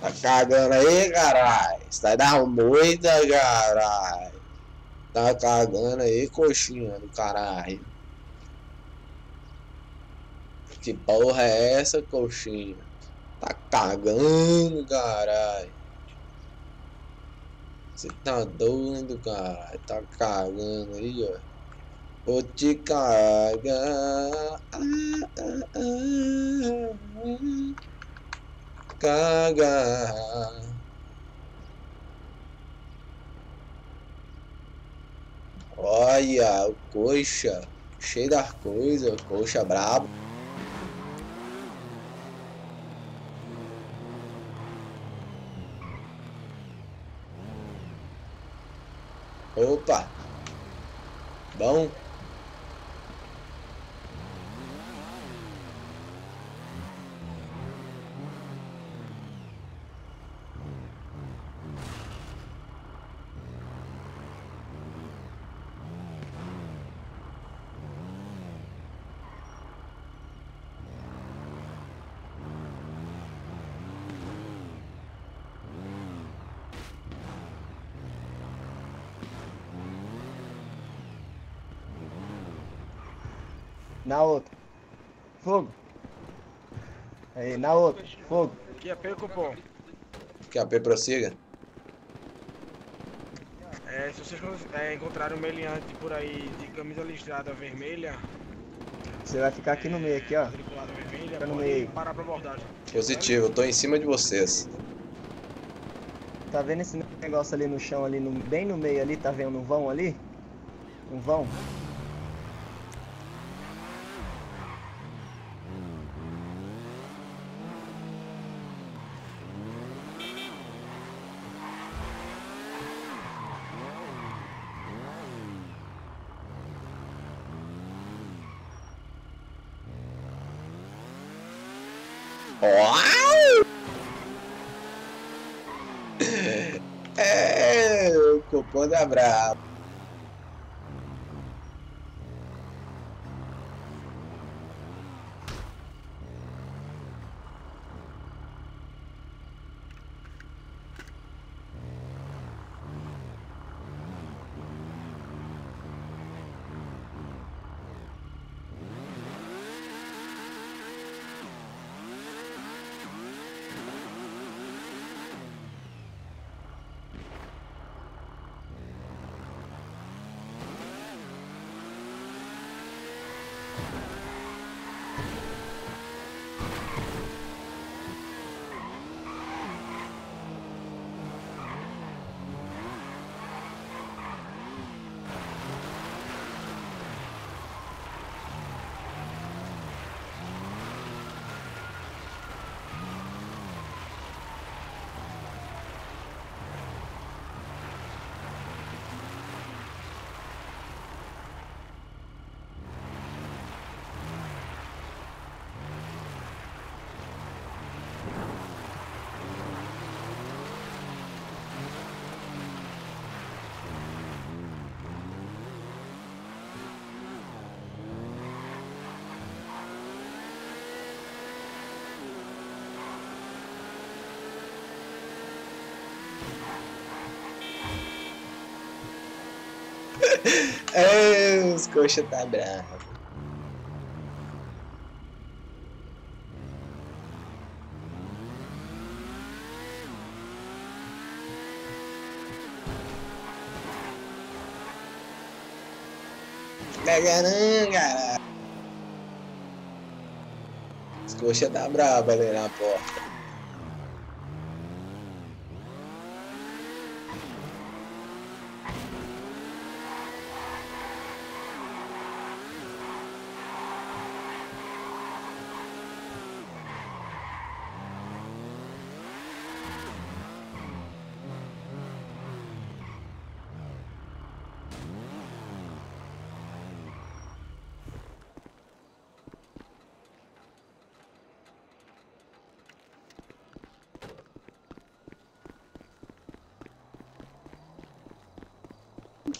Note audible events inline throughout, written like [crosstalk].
Tá cagando aí, caralho. Vai dar muita, caralho. Tá cagando aí, coxinha do caralho. Que porra é essa, coxinha? Tá cagando, caralho. Você tá doido, caralho. Tá cagando aí, ó. Vou te cagar. Ah, ah, ah. Cagar. Olha, o coxa. Cheio das coisas. Coxa brabo. Opa! Bom? Na outra. Fogo. Aí, na outra. Fogo. Que AP, cupom. Que a P prossiga? É, se vocês é, encontrarem um meliante por aí de camisa listrada vermelha, Você vai ficar aqui no meio, aqui, ó. vermelha, Fica no meio. parar pra abordagem. Positivo, eu tô em cima de vocês. Tá vendo esse negócio ali no chão, ali no, bem no meio ali, tá vendo um vão ali? Um vão? Uau! É, o cupom da brabo. [laughs] É, os coxa tá bravo. Cara. Os coxa tá brabo ali na porta.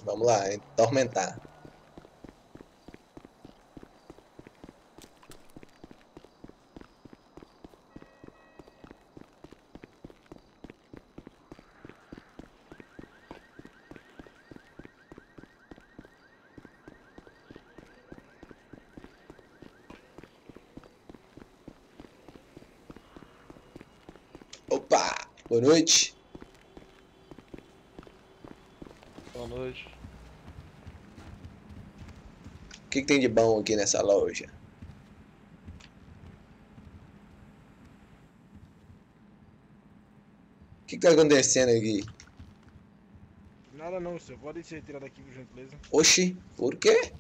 Vamos lá, tormentar. Opa! Boa noite. Que, que tem de bom aqui nessa loja? O que, que tá acontecendo aqui? Nada não, senhor. Pode se retirar daqui, por gentileza. Oxi, por quê?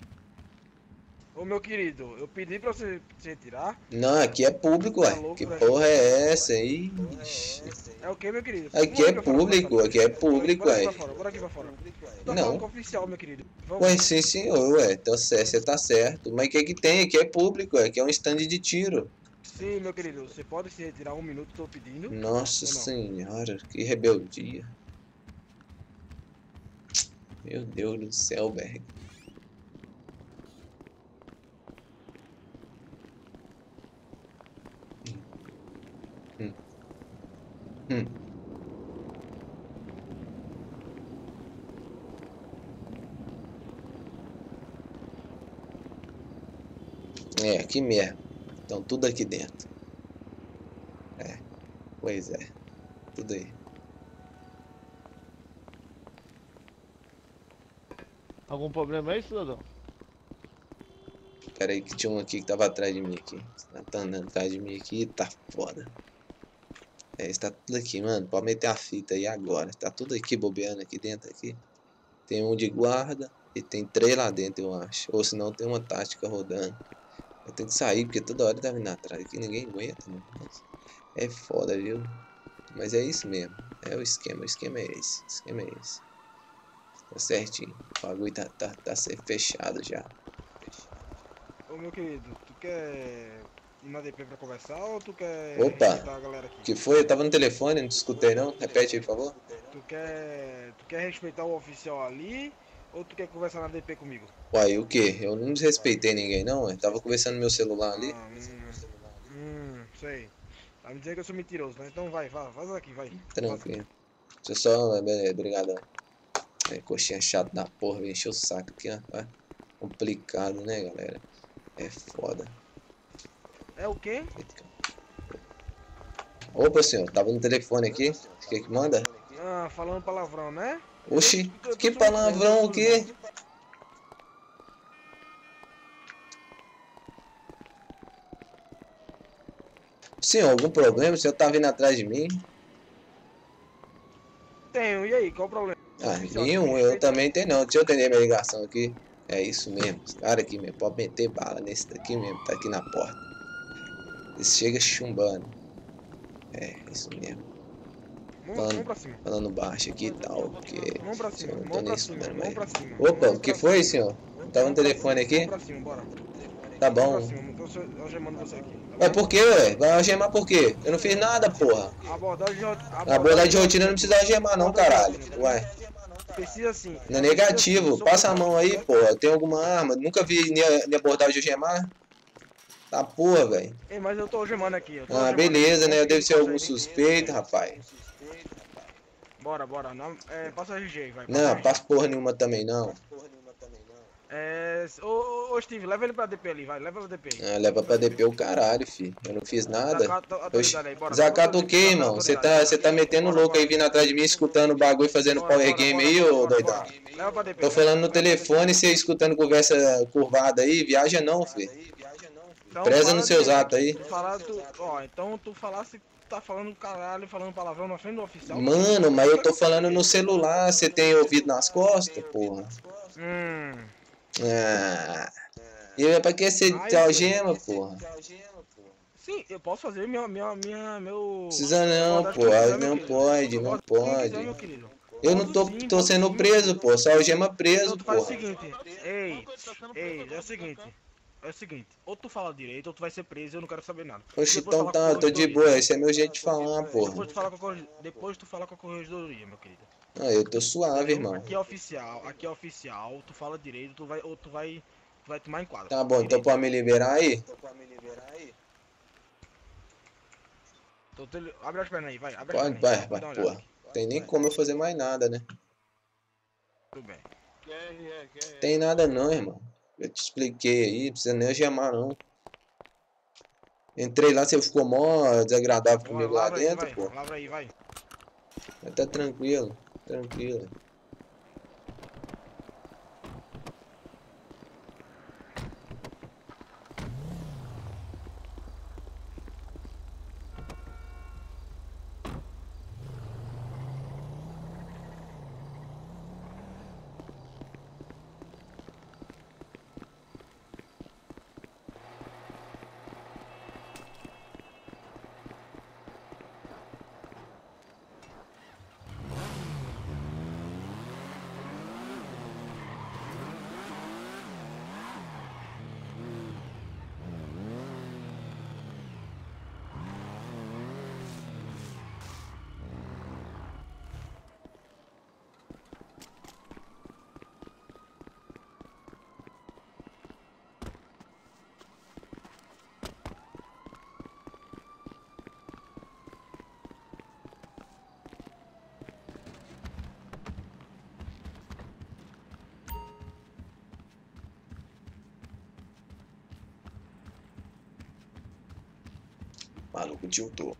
Ô, meu querido, eu pedi pra você se retirar. Não, aqui é público, Tá ué. Que velho? porra é essa aí? É o que, meu querido? Aqui é fora, público, aqui é público, ué. bora aqui pra fora. Tô Não. falando com o oficial, meu querido. Vamos. Ué, sim senhor, ué. Certo, você tá certo. Mas o que que tem? Aqui é público, ué. Aqui é um stand de tiro. Sim, meu querido, você pode se retirar um minuto, tô pedindo. Nossa senhora, que rebeldia. Meu Deus do céu, velho. Hum. É, aqui mesmo. Então tudo aqui dentro. É. Pois é. Tudo aí. Algum problema aí, cidadão? Pera aí que tinha um aqui que tava atrás de mim aqui. Tá andando atrás de mim aqui, tá foda. É, está tudo aqui, mano. Pode meter a fita aí agora. Tá tudo aqui bobeando aqui dentro aqui. Tem um de guarda e tem três lá dentro, eu acho. Ou senão tem uma tática rodando. Eu tenho que sair porque toda hora tá vindo atrás aqui. Ninguém aguenta, mano. É foda, viu? Mas é isso mesmo. É o esquema. O esquema é esse. O esquema é esse. Tá certinho. O bagulho tá, tá, tá fechado já. Ô, meu querido, tu quer na DP pra conversar ou tu quer Opa. a galera aqui? O que foi? Eu tava no telefone, não te escutei não. Repete aí, por favor. Tu quer, tu quer respeitar o oficial ali ou tu quer conversar na DP comigo? Uai, o que? Eu não desrespeitei ninguém não, eu tava conversando no meu celular ali. Ah, hum, hum, sei. Tá me dizendo que eu sou mentiroso, né? Então vai, vai, faz aqui, vai. Tranquilo. Deixa eu só. Beleza, obrigadão. É, coxinha chata da porra, vem encher o saco aqui. Ó, Complicado, né, galera? É foda. É o quê? Opa, senhor, tava no telefone aqui. O que que manda? Ah, falando palavrão, né? Oxi, Eu que palavrão o quê? Senhor, algum problema? O senhor tá vindo atrás de mim? Tenho, e aí, qual o problema? Ah, nenhum, eu também tenho não. Deixa eu atender minha ligação aqui. É isso mesmo, os caras aqui mesmo, pode meter bala nesse daqui mesmo, tá aqui na porta. Esse chega chumbando. É, isso mesmo. Falando-. Falando baixo aqui e tal, porque. Cima, não tô vamos nem estudando mais. Opa, o que foi, senhor? Tava no telefone aqui? Tá bom. tá bom? por quê, ué? Vai algemar por quê? Eu não fiz nada, porra. Abordagem de rot- A abordagem de rotina não precisa algemar não, caralho. Ué, Precisa sim. não é negativo. Passa a mão aí, porra. Tem alguma arma? Nunca vi nem abordagem de algemar. Tá porra, velho. Mas eu tô algemando aqui. tô Ah, algemando beleza, aqui. né? Deve ser algum suspeito, rapaz. Bora, bora. Não, é, passa RG vai. passa Não, RG. passa porra nenhuma também, não. É, ô, ô, ô, Steve, leva ele pra DP ali, vai. Leva pra DP. Ah, leva pra DP o caralho, fi. Eu não fiz nada. Desacata a autoridade aí, bora. Desacato o quê, irmão? Você tá, tá metendo Bora, louco aí vindo atrás de mim, escutando o bagulho, fazendo Bora, power game aí, ô doidão? bora. Leva pra DP. Tô falando no telefone, você escutando conversa curvada aí, viaja não, fi. Então, Preza nos seus atos aí. Tu falar, tu, ó, então tu falasse tá falando caralho, falando palavrão na frente do oficial. Mano, mas eu tô falando no celular, você tem ouvido nas costas, porra? Hum. Ah. E é pra que você te algema, porra? Sim, eu posso fazer minha, minha, minha, meu... Precisa não, pô. que eu quiser, Não pode, não pode. Eu não tô, tô sendo preso, pô. Só algema preso, Então tu faz o porra. seguinte, ei, ei, é o seguinte, é o seguinte, ou tu fala direito ou tu vai ser preso, eu não quero saber nada. Oxe, então tá, tô de boa. Esse é meu jeito de falar, porra. Depois tu fala com a, corre- depois tu fala com a corregedoria, meu querido. Ah, eu tô suave, irmão. Aqui é oficial, aqui é oficial, tu fala direito, tu vai, ou tu vai, tu vai tomar em quadra. Tá bom, então Direito. pode me liberar aí? Então, tu- abre as pernas aí, vai, abre as Pode, pernas vai, aí, vai, olhada porra. Tem nem como eu fazer mais nada, né? Tudo bem. Tem nada não, irmão. Eu te expliquei aí, não precisa nem algemar não. Entrei lá, você ficou mó desagradável comigo lá aí, dentro, vai, pô. lavra aí, vai. Mas tá tranquilo, tranquilo. あの愚痴音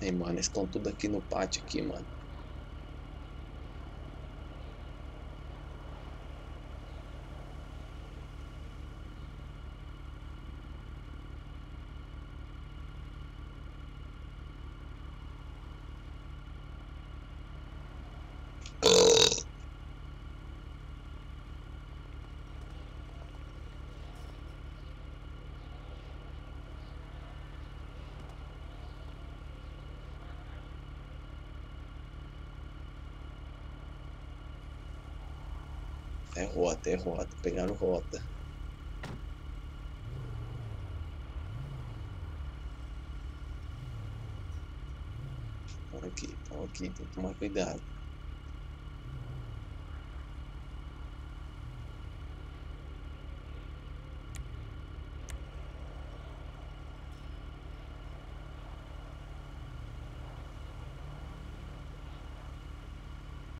Ei, mano, eles estão tudo aqui no pátio aqui, mano. É rota, é rota. Pegaram rota. Estão aqui, estão aqui. Tem que tomar cuidado.